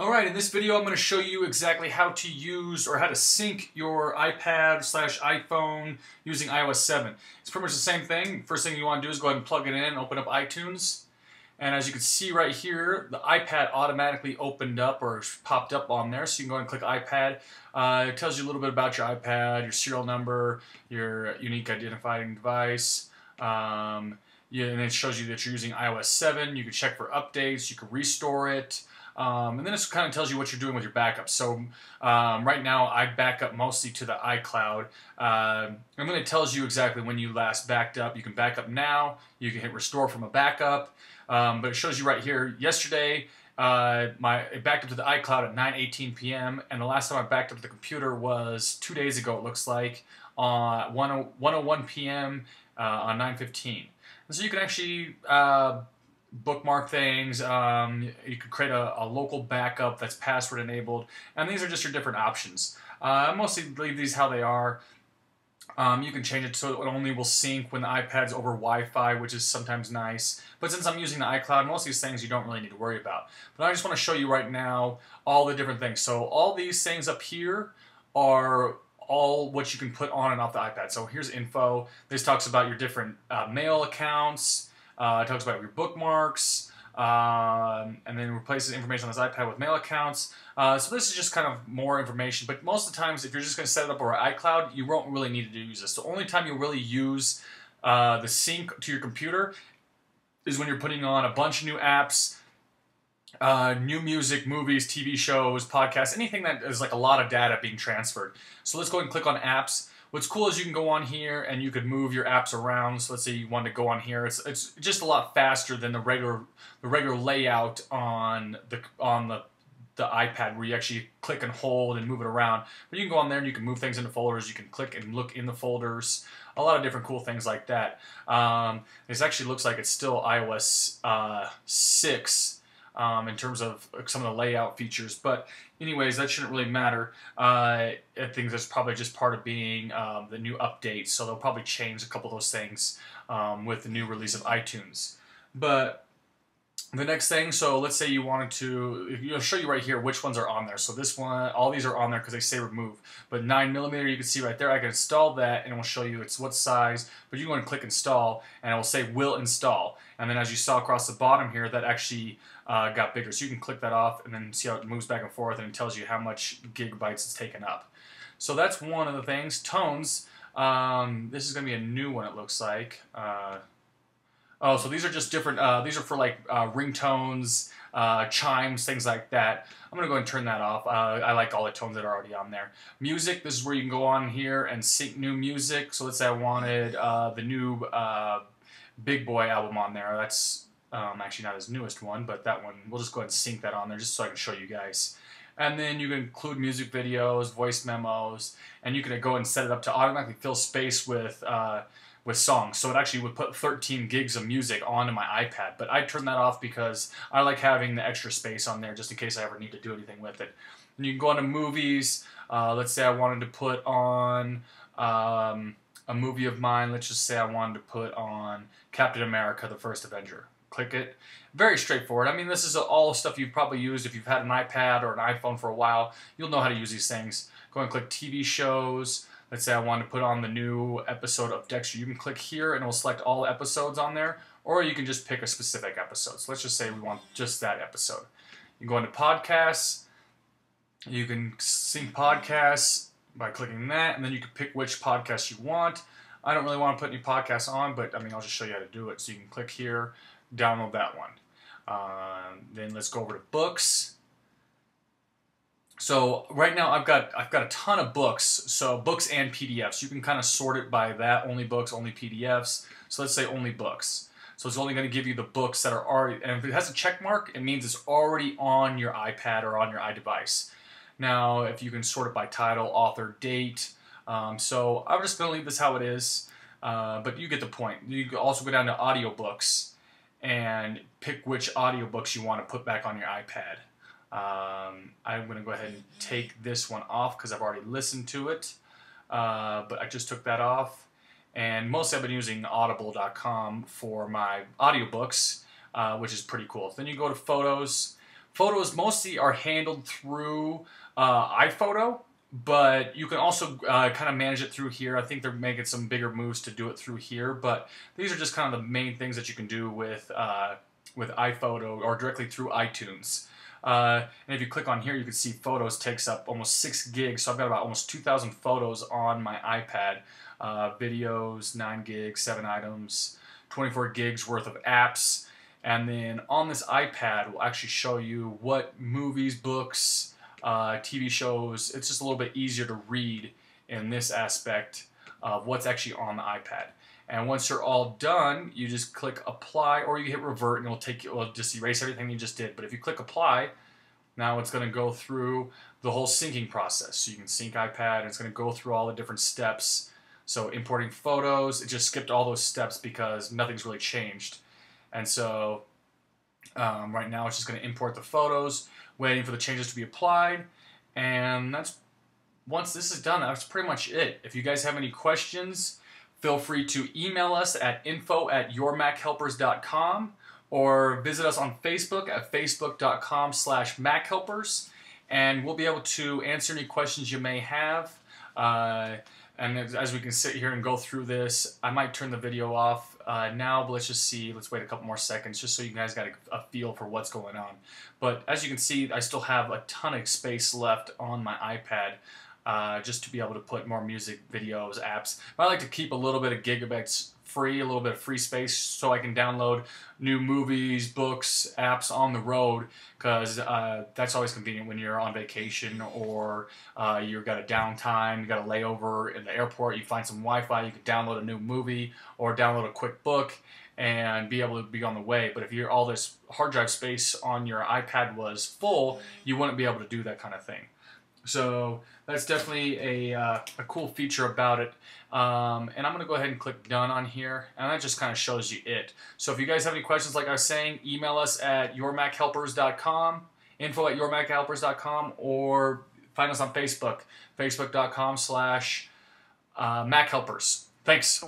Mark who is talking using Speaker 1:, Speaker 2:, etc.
Speaker 1: Alright, in this video I'm going to show you exactly how to use or how to sync your iPad slash iPhone using iOS 7. It's pretty much the same thing. First thing you want to do is go ahead and plug it in, open up iTunes. And as you can see right here, the iPad automatically opened up or popped up on there. So you can go and click iPad. Uh, it tells you a little bit about your iPad, your serial number, your unique identifying device. Um, yeah, and it shows you that you're using iOS 7. You can check for updates. You can restore it. Um, and then it kind of tells you what you're doing with your backups. So um, right now I back up mostly to the iCloud. Uh, and then it tells you exactly when you last backed up. You can back up now. You can hit restore from a backup. Um, but it shows you right here, yesterday uh, my it backed up to the iCloud at 9:18 p.m. and the last time I backed up to the computer was two days ago. It looks like on 1:01 p.m. Uh, on 9:15. And so you can actually uh, bookmark things. Um, you could create a, a, local backup that's password enabled, and these are just your different options. Uh, I mostly leave these how they are. Um, you can change it so it only will sync when the iPad's over Wi-Fi, which is sometimes nice. But since I'm using the iCloud, most of these things you don't really need to worry about. But I just want to show you right now all the different things. So all these things up here are all what you can put on and off the iPad. So here's info. This talks about your different uh, mail accounts. Uh, it talks about your bookmarks. Um, and then replaces information on this iPad with mail accounts. Uh, so this is just kind of more information, but most of the times if you're just going to set it up over iCloud, you won't really need to use this. The only time you really use uh, the sync to your computer is when you're putting on a bunch of new apps, uh, new music, movies, TV shows, podcasts, anything that is like a lot of data being transferred. So let's go and click on apps. What's cool is you can go on here and you could move your apps around. So let's say you want to go on here. It's, it's just a lot faster than the regular the regular layout on the on the the iPad where you actually click and hold and move it around. But you can go on there and you can move things into folders. You can click and look in the folders. A lot of different cool things like that. Um, this actually looks like it's still iOS uh, 6 um, in terms of some of the layout features. But anyways, that shouldn't really matter. Uh, I think that's probably just part of being um, the new update. So they'll probably change a couple of those things um, with the new release of iTunes. But the next thing, so let's say you wanted to, know, show you right here which ones are on there. So this one, all these are on there because they say remove. But 9 millimeter, you can see right there, I can install that and it will show you it's what size. But you want to click install and it will say will install. And then as you saw across the bottom here, that actually uh, got bigger. So you can click that off and then see how it moves back and forth and it tells you how much gigabytes it's taken up. So that's one of the things. Tones, um, this is going to be a new one it looks like. Uh, Oh, so these are just different, uh, these are for like uh, ringtones, uh, chimes, things like that. I'm to go and turn that off. Uh, I like all the tones that are already on there. Music, this is where you can go on here and sync new music. So let's say I wanted uh, the new uh, Big Boi album on there. That's um, actually not his newest one, but that one, we'll just go ahead and sync that on there just so I can show you guys. And then you can include music videos, voice memos, and you can go and set it up to automatically fill space with with songs. So it actually would put 13 gigs of music onto my iPad. But I turned that off because I like having the extra space on there just in case I ever need to do anything with it. And you can go into movies. Uh, let's say I wanted to put on um, a movie of mine. Let's just say I wanted to put on Captain America, the First Avenger. Click it. Very straightforward. I mean, this is all stuff you've probably used if you've had an iPad or an iPhone for a while. You'll know how to use these things. Go and click TV shows let's say I want to put on the new episode of Dexter, you can click here and it will select all episodes on there, or you can just pick a specific episode. So let's just say we want just that episode. You go into podcasts, you can sync podcasts by clicking that, and then you can pick which podcast you want. I don't really want to put any podcasts on, but I mean, I'll just show you how to do it. So you can click here, download that one. Uh, then let's go over to books so right now I've got I've got a ton of books, so books and PDFs. You can kind of sort it by that, only books, only PDFs. So let's say only books. So it's only going to give you the books that are already, and if it has a check mark, it means it's already on your iPad or on your iDevice. Now, if you can sort it by title, author, date, um, so I'm just going to leave this how it is, uh, but you get the point. You can also go down to audiobooks and pick which audiobooks you want to put back on your iPad. Um, I'm going to go ahead and take this one off because I've already listened to it. Uh, but I just took that off. And mostly I've been using audible.com for my audiobooks. uh, which is pretty cool. Then you go to photos. Photos mostly are handled through uh, iPhoto, but you can also uh, kind of manage it through here. I think they're making some bigger moves to do it through here, but these are just kind of the main things that you can do with uh, with iPhoto or directly through iTunes. Uh, and if you click on here, you can see photos takes up almost six gigs. So I've got about almost 2,000 photos on my iPad. Uh, videos, nine gigs, seven items, 24 gigs worth of apps. And then on this iPad, we'll actually show you what movies, books, uh, TV shows. It's just a little bit easier to read in this aspect of what's actually on the iPad. And once you're all done, you just click apply or you hit revert and it'll take you, it'll just erase everything you just did. But if you click apply, now it's going to go through the whole syncing process. So you can sync iPad and it's going to go through all the different steps. So importing photos, it just skipped all those steps because nothing's really changed. And so um, right now it's just going to import the photos, waiting for the changes to be applied. And that's once this is done, that's pretty much it. If you guys have any questions, feel free to email us at info at yourmachelpers.com or visit us on Facebook at facebook.com slash machelpers and we'll be able to answer any questions you may have. Uh, and as we can sit here and go through this, I might turn the video off uh, now, but let's just see. Let's wait a couple more seconds just so you guys got a, a, feel for what's going on. But as you can see, I still have a ton of space left on my iPad uh, just to be able to put more music, videos, apps. But I like to keep a little bit of gigabytes free, a little bit of free space so I can download new movies, books, apps on the road because uh, that's always convenient when you're on vacation or uh, you've got a downtime, you got a layover in the airport, you find some Wi-Fi, you can download a new movie or download a quick book and be able to be on the way. But if you're all this hard drive space on your iPad was full, you wouldn't be able to do that kind of thing. So that's definitely a, uh, a cool feature about it. Um, and I'm going to go ahead and click done on here. And that just kind of shows you it. So if you guys have any questions, like I was saying, email us at yourmachelpers.com, info at yourmachelpers.com, or find us on Facebook, facebook.com slash uh, machelpers. Thanks.